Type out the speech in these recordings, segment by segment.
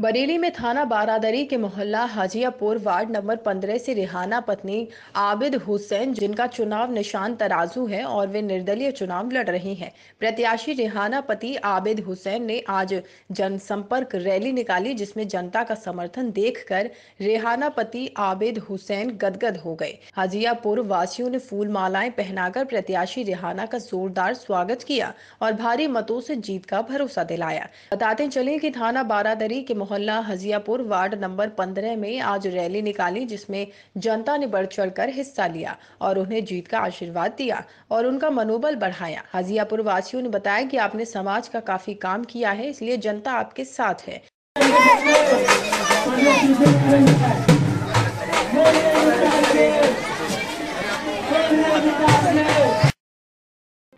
बरेली में थाना बारादरी के मोहल्ला हाजियापुर वार्ड नंबर 15 से रिहाना पत्नी आबिद हुसैन, जिनका चुनाव निशान तराजू है और वे निर्दलीय चुनाव लड़ रही हैं। प्रत्याशी रिहाना पति आबिद हुसैन ने आज जनसंपर्क रैली निकाली, जिसमें जनता का समर्थन देखकर रेहाना पति आबिद हुसैन गदगद हो गए। हाजियापुर वासियों ने फूल मालाएँ पहनाकर प्रत्याशी रिहाना का जोरदार स्वागत किया और भारी मतों से जीत का भरोसा दिलाया। बताते चले की थाना बारादरी के मोहल्ला हजियापुर वार्ड नंबर 15 में आज रैली निकाली, जिसमें जनता ने बढ़ चढ़कर हिस्सा लिया और उन्हें जीत का आशीर्वाद दिया और उनका मनोबल बढ़ाया। हजियापुर वासियों ने बताया कि आपने समाज का काफ़ी काम किया है, इसलिए जनता आपके साथ है।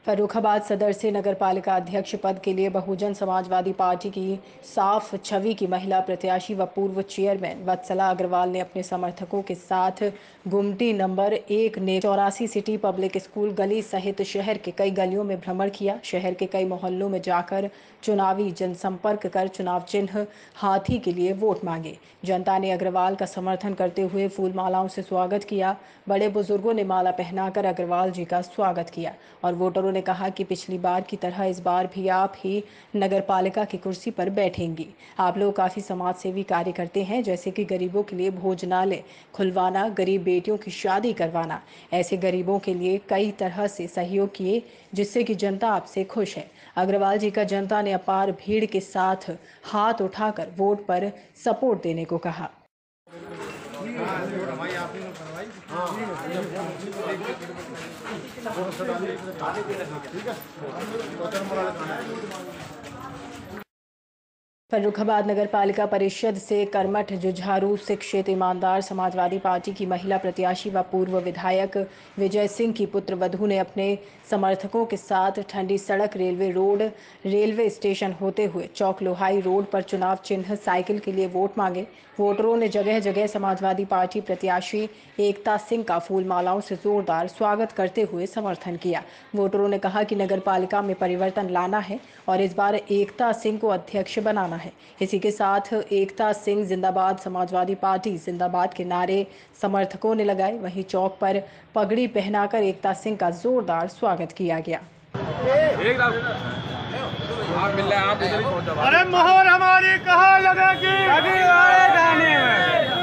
फर्रुखाबाद सदर से नगर पालिका अध्यक्ष पद के लिए बहुजन समाजवादी पार्टी की साफ़ छवि की महिला प्रत्याशी व पूर्व चेयरमैन वत्सला अग्रवाल ने अपने समर्थकों के साथ गुमटी नंबर एक ने चौरासी सिटी पब्लिक स्कूल गली सहित शहर के कई गलियों में भ्रमण किया। शहर के कई मोहल्लों में जाकर चुनावी जनसंपर्क कर चुनाव चिन्ह हाथी के लिए वोट मांगे। जनता ने अग्रवाल का समर्थन करते हुए फूल मालाओं से स्वागत किया। बड़े बुज़ुर्गों ने माला पहनाकर अग्रवाल जी का स्वागत किया और वोटरों ने कहा कि पिछली बार की तरह इस बार भी आप ही नगर पालिका की कुर्सी पर बैठेंगी। आप लोग काफ़ी समाज सेवी कार्य करते हैं, जैसे कि गरीबों के लिए भोजनालय, खुलवाना, गरीब बेटियों की शादी करवाना। ऐसे गरीबों के लिए कई तरह से सहयोग किए, जिससे कि जनता आपसे खुश है। अग्रवाल जी का जनता ने अपार भीड़ के साथ हाथ उठाकर वोट पर सपोर्ट देने को कहा। ठीक है। फर्रुखाबाद नगर पालिका परिषद से कर्मठ जुझारू शिक्षित ईमानदार समाजवादी पार्टी की महिला प्रत्याशी व पूर्व विधायक विजय सिंह की पुत्र वधु ने अपने समर्थकों के साथ ठंडी सड़क रेलवे रोड, रेलवे स्टेशन होते हुए चौक लोहाई रोड पर चुनाव चिन्ह साइकिल के लिए वोट मांगे। वोटरों ने जगह जगह समाजवादी पार्टी प्रत्याशी एकता सिंह का फूल मालाओं से जोरदार स्वागत करते हुए समर्थन किया। वोटरों ने कहा कि नगर में परिवर्तन लाना है और इस बार एकता सिंह को अध्यक्ष बनाना है। इसी के साथ एकता सिंह जिंदाबाद समाजवादी पार्टी जिंदाबाद के नारे समर्थकों ने लगाए। वहीं चौक पर पगड़ी पहनाकर एकता सिंह का जोरदार स्वागत किया गया। आप मिल रहे हैं आप इधर ही पहुँच जाओ अरे मोहर हमारी कहाँ लगेगी? अभी वाले गाने में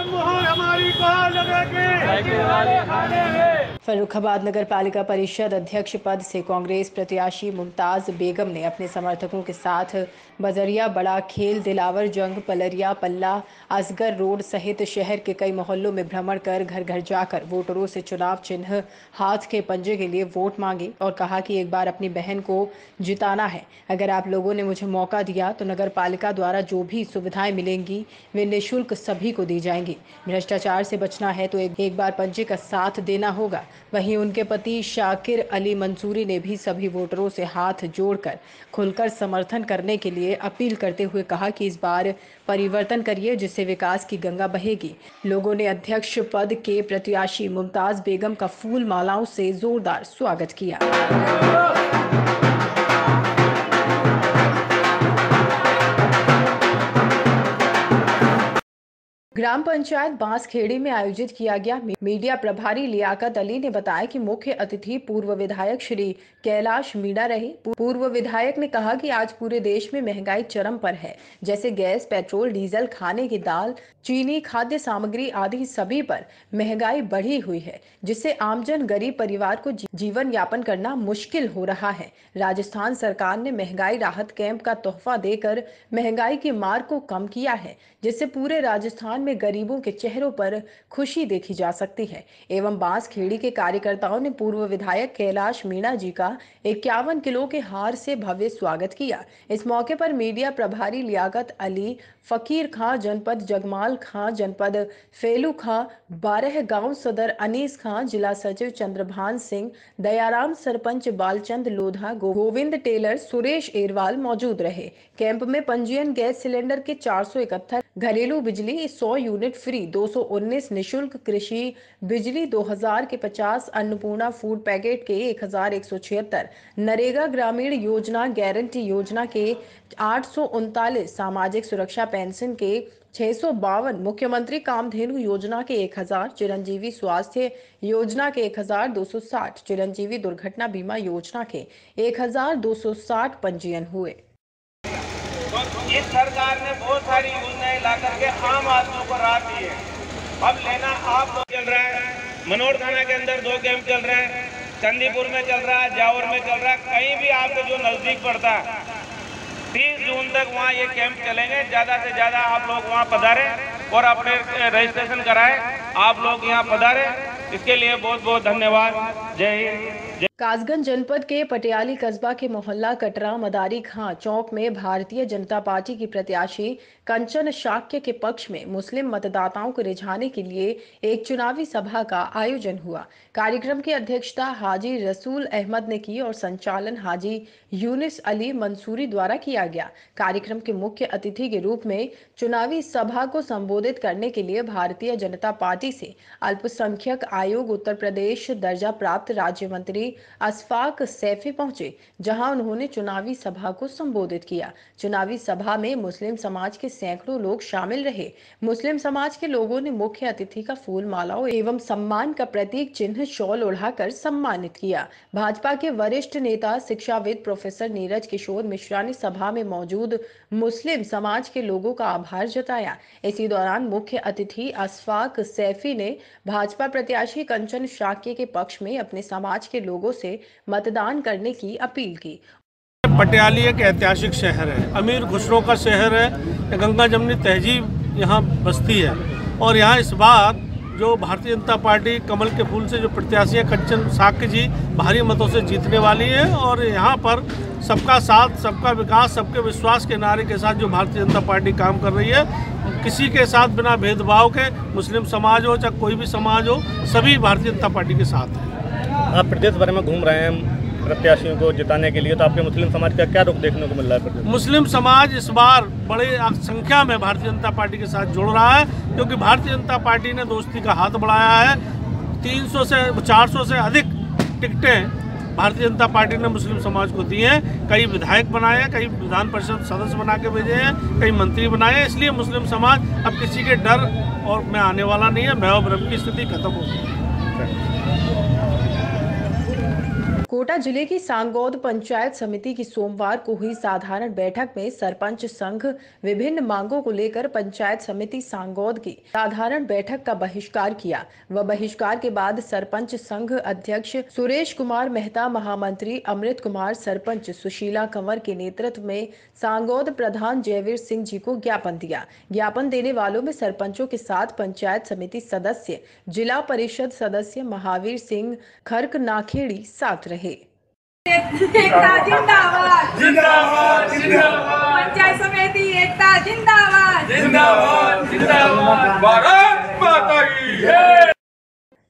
फर्रुखाबाद नगर पालिका परिषद अध्यक्ष पद से कांग्रेस प्रत्याशी मुमताज़ बेगम ने अपने समर्थकों के साथ बजरिया, बड़ा खेल, दिलावर, जंग, पलरिया, पल्ला, असगर रोड सहित शहर के कई मोहल्लों में भ्रमण कर घर घर जाकर वोटरों से चुनाव चिन्ह, हाथ के पंजे के लिए वोट मांगे और कहा कि एक बार अपनी बहन को जिताना है। अगर आप लोगों ने मुझे मौका दिया तो नगर पालिका द्वारा जो भी सुविधाएँ मिलेंगी, वे निःशुल्क सभी को दी जाएँगी। भ्रष्टाचार से बचना है तो एक, एक बार पंजे का साथ देना होगा। वहीं उनके पति शाकिर अली मंसूरी ने भी सभी वोटरों से हाथ जोड़कर खुलकर समर्थन करने के लिए अपील करते हुए कहा कि इस बार परिवर्तन करिए जिससे विकास की गंगा बहेगी। लोगों ने अध्यक्ष पद के प्रत्याशी मुमताज़ बेगम का फूल मालाओं से जोरदार स्वागत किया। ग्राम पंचायत बांसखेड़ी में आयोजित किया गया मीडिया प्रभारी लियाकत अली ने बताया कि मुख्य अतिथि पूर्व विधायक श्री कैलाश मीणा रहे। पूर्व विधायक ने कहा कि आज पूरे देश में महँगाई चरम पर है, जैसे गैस, पेट्रोल, डीजल, खाने की दाल, चीनी, खाद्य सामग्री आदि सभी पर महँगाई बढ़ी हुई है, जिससे आमजन, गरीब परिवार को जीवन यापन करना मुश्किल हो रहा है। राजस्थान सरकार ने महँगाई राहत कैंप का तोहफा देकर महँगाई की मार को कम किया है, जिससे पूरे राजस्थान में गरीबों के चेहरों पर खुशी देखी जा सकती है। एवं बाँस खेड़ी के कार्यकर्ताओं ने पूर्व विधायक कैलाश मीणा जी का इक्यावन किलो के हार से भव्य स्वागत किया। इस मौके पर मीडिया प्रभारी लियाकत अली, फकीर खां जनपद जगमाल खां जनपद फेलू खां बारह गाँव सदर अनीस खां जिला सचिव चंद्रभान सिंह, दयाराम सरपंच बालचंद लोधा गोविंद टेलर सुरेश एरवाल मौजूद रहे। कैंप में पंजीयन गैस सिलेंडर के चार सौ इकहत्तर घरेलू बिजली 100 यूनिट फ्री 219 निशुल्क कृषि बिजली 2000 के 50 अन्नपूर्णा फ़ूड पैकेट के एक एक नरेगा ग्रामीण योजना गारंटी योजना के आठ सौ उनतालीस, सामाजिक सुरक्षा पेंशन के छह मुख्यमंत्री कामधेनु योजना के 1000 चिरंजीवी स्वास्थ्य योजना के 1260 चिरंजीवी दुर्घटना बीमा योजना के 1260 पंजीयन हुए। इस सरकार ने बहुत सारी योजनाएँ ला करके आम आदमियों को राहत दी है। अब लेना आप चल रहा है मनोर थाना के अंदर दो कैंप चल रहे हैं, चंदीपुर में चल रहा है, जावर में चल रहा है, कहीं भी आपको जो नज़दीक पड़ता है, तीस जून तक वहाँ ये कैंप चलेंगे, ज़्यादा से ज़्यादा आप लोग वहाँ पधारे और अपने रजिस्ट्रेशन कराए, आप लोग यहाँ पधारे इसके लिए बहुत बहुत धन्यवाद। जय हिंद। कासगंज जनपद के पटियाली कस्बा के मोहल्ला कटरा मदारी खां चौक में भारतीय जनता पार्टी की प्रत्याशी कंचन शाक्य के पक्ष में मुस्लिम मतदाताओं को रिझाने के लिए एक चुनावी सभा का आयोजन हुआ। कार्यक्रम की अध्यक्षता हाजी रसूल अहमद ने की और संचालन हाजी यूनिस अली मंसूरी द्वारा किया गया। कार्यक्रम के मुख्य अतिथि के रूप में चुनावी सभा को संबोधित करने के लिए भारतीय जनता पार्टी से अल्पसंख्यक आयोग उत्तर प्रदेश दर्जा प्राप्त राज्य मंत्री अशफाक सैफी पहुँचे, जहाँ उन्होंने चुनावी सभा को संबोधित किया। चुनावी सभा में मुस्लिम समाज के सैकड़ों लोग शामिल रहे। मुस्लिम समाज के लोगों ने मुख्य अतिथि का फूल मालाओं एवं सम्मान का प्रतीक चिन्ह शॉल उड़ाकर सम्मानित किया। भाजपा के वरिष्ठ नेता, शिक्षाविद प्रोफेसर नीरज किशोर मिश्रा ने सभा में मौजूद मुस्लिम समाज के लोगों का आभार जताया। इसी दौरान मुख्य अतिथि अशफाक सैफी ने भाजपा प्रत्याशी कंचन शाक्य के पक्ष में अपने समाज के लोगों से मतदान करने की अपील की। पटियाली एक ऐतिहासिक शहर है। अमीर खुसरो का शहर है। गंगा जमनी तहजीब यहाँ बसती है। और यहाँ इस बार जो भारतीय जनता पार्टी कमल के फूल से जो प्रत्याशी है कंचन साक्य जी भारी मतों से जीतने वाली है और यहाँ पर सबका साथ, सबका विकास, सबके विश्वास के नारे के साथ जो भारतीय जनता पार्टी काम कर रही है किसी के साथ बिना भेदभाव के मुस्लिम समाज हो चाहे कोई भी समाज हो सभी भारतीय जनता पार्टी के साथ है। आप प्रदेश भर में घूम रहे हैं प्रत्याशियों को जिताने के लिए तो आपके मुस्लिम समाज का क्या रुख देखने को मिल रहा है मुस्लिम समाज इस बार बड़े संख्या में भारतीय जनता पार्टी के साथ जुड़ रहा है क्योंकि भारतीय जनता पार्टी ने दोस्ती का हाथ बढ़ाया है। 300 से 400 से अधिक टिकटें भारतीय जनता पार्टी ने मुस्लिम समाज को दिए हैं। कई विधायक बनाए, कई विधान परिषद सदस्य बना के भेजे हैं, कई मंत्री बनाए हैं। इसलिए मुस्लिम समाज अब किसी के डर और मैं आने वाला नहीं है। भय भ्रम की स्थिति खत्म हो गई। कोटा ज़िले की सांगौद पंचायत समिति की सोमवार को हुई साधारण बैठक में सरपंच संघ विभिन्न मांगों को लेकर पंचायत समिति सांगौद की साधारण बैठक का बहिष्कार किया। व बहिष्कार के बाद सरपंच संघ अध्यक्ष सुरेश कुमार मेहता, महामंत्री अमृत कुमार, सरपंच सुशीला कंवर के नेतृत्व में सांगौद प्रधान जयवीर सिंह जी को ज्ञापन दिया। ज्ञापन देने वालों में सरपंचों के साथ पंचायत समिति सदस्य, जिला परिषद सदस्य महावीर सिंह खर्क नाखेड़ी साथ रहे। एकता जिंदाबाद। जिंदाबाद जिंदाबाद। पंचायत समिति एकता जिंदाबाद। जिंदाबाद जिंदाबाद। भारत माता की जय।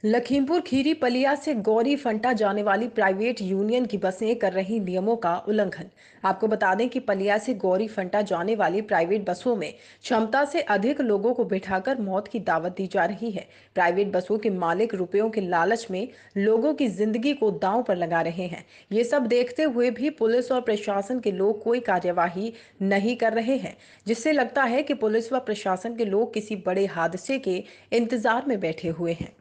लखीमपुर खीरी पलिया से गौरी फंटा जाने वाली प्राइवेट यूनियन की बसें कर रही नियमों का उल्लंघन। आपको बता दें कि पलिया से गौरी फंटा जाने वाली प्राइवेट बसों में क्षमता से अधिक लोगों को बिठाकर मौत की दावत दी जा रही है। प्राइवेट बसों के मालिक रुपयों के लालच में लोगों की ज़िंदगी को दांव पर लगा रहे हैं। ये सब देखते हुए भी पुलिस और प्रशासन के लोग कोई कार्यवाही नहीं कर रहे हैं, जिससे लगता है कि पुलिस व प्रशासन के लोग किसी बड़े हादसे के इंतज़ार में बैठे हुए हैं।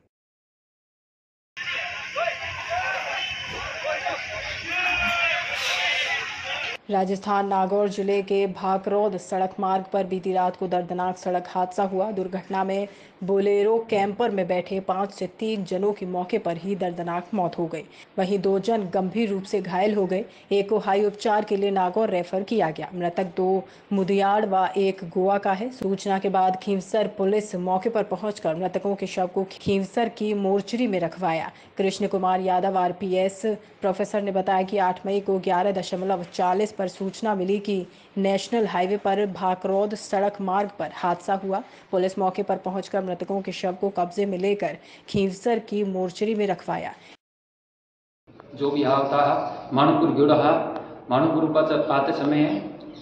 राजस्थान, नागौर ज़िले के भाकरौद सड़क मार्ग पर बीती रात को दर्दनाक सड़क हादसा हुआ। दुर्घटना में बोलेरो कैंपर में बैठे पाँच से तीन जनों की मौके पर ही दर्दनाक मौत हो गई। वहीं दो जन गंभीर रूप से घायल हो गए। एक को हाई उपचार के लिए नागौर रेफर किया गया। मृतक दो मुदियाड़ व एक गोवा का है। सूचना के बाद खींवसर पुलिस मौके पर पहुंचकर मृतकों के शव को खींवसर की मोर्चरी में रखवाया। कृष्ण कुमार यादव, आरपीएस, प्रोफेसर ने बताया कि आठ मई को ग्यारह दशमलव चालीस पर सूचना मिली कि नेशनल हाईवे पर भाकरौद सड़क मार्ग पर हादसा हुआ। पुलिस मौके पर पहुंचकर मृतकों के शव को कब्जे में लेकर खींवसर की मोर्चरी में रखवाया। जो भी होता है, मानपुर गेड़ा मानपुर आते समय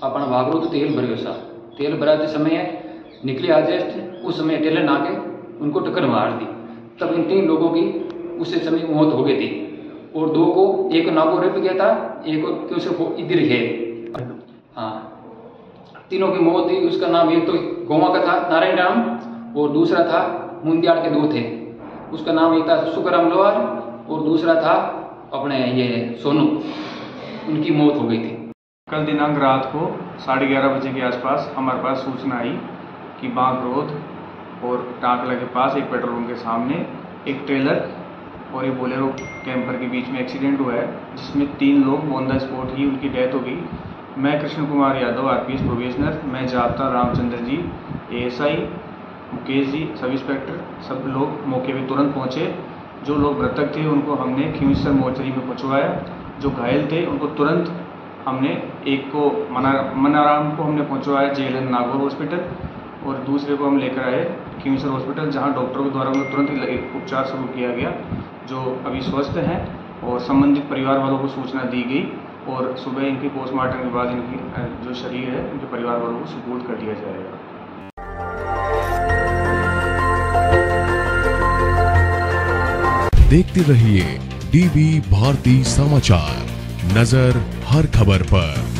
अपन वागरू तेल भरियो सा। तेल भराते समय निकले आजस्ट उस समय टेलर ना के उनको टक्कर मार दी। तब इन तीन लोगों की उस समय मौत हो गई थी। और दो को, एक नागो रेप गया था, एक को उसे इधर है हाँ। तीनों की मौत थी उसका नाम एक तो गोवा का था नारायण राम और दूसरा था मुंदियाल के दो थे। उसका नाम एक था सुखराम लोहार, और दूसरा था अपने ये सोनू। उनकी मौत हो गई थी। कल दिनांक रात को साढ़े ग्यारह बजे के आसपास हमारे पास सूचना आई कि बांग रोड और टाकला के पास एक पेट्रोल पंप के सामने एक ट्रेलर और ये बोलेरो कैंपर के बीच में एक्सीडेंट हुआ है, जिसमें तीन लोग ऑन द स्पॉट ही उनकी डेथ हो गई। मैं कृष्ण कुमार यादव, आरपीएस प्रोविजनर मैं जाप्ता Ramchandra ji ASI Mukesh ji, sub inspector, सब लोग मौके पर तुरंत पहुँचे। जो लोग मृतक थे, उनको हमने खींचसर मोर्चरी में पहुँचवाया। जो घायल थे, उनको तुरंत हमने एक को मना, मनाराम को हमने पहुँचवाया जे एल नागौर हॉस्पिटल। और दूसरे को हम लेकर आए खींचसर हॉस्पिटल, जहाँ डॉक्टरों के द्वारा उन्हें तुरंत उपचार शुरू किया गया। जो अभी स्वस्थ हैं और संबंधित परिवार वालों को सूचना दी गई और सुबह इनकी पोस्टमार्टम के बाद इनकी जो शरीर है उनके परिवार वालों को सुपुर्द कर दिया जाएगा। देखते रहिए डीबी भारती समाचार। नज़र हर खबर पर।